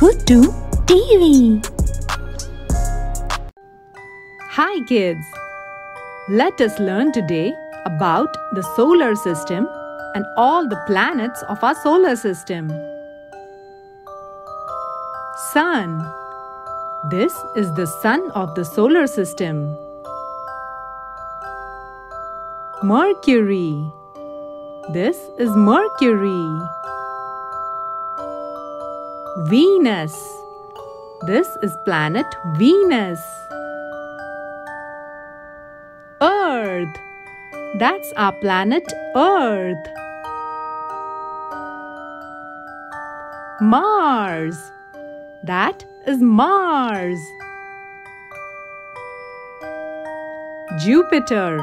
Good Do TV. Hi kids! Let us learn today about the solar system and all the planets of our solar system. Sun. This is the sun of the solar system. Mercury. This is Mercury. Venus. This is planet Venus. Earth. That's our planet Earth. Mars. That is Mars. Jupiter.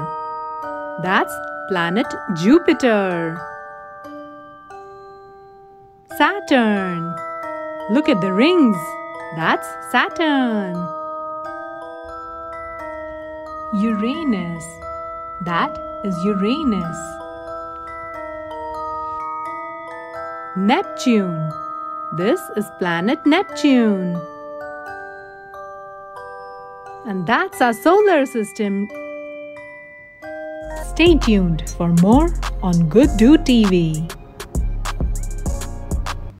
That's planet Jupiter. Saturn. Look at the rings. That's Saturn. Uranus. That is Uranus. Neptune. This is planet Neptune. And that's our solar system. Stay tuned for more on Good Do TV.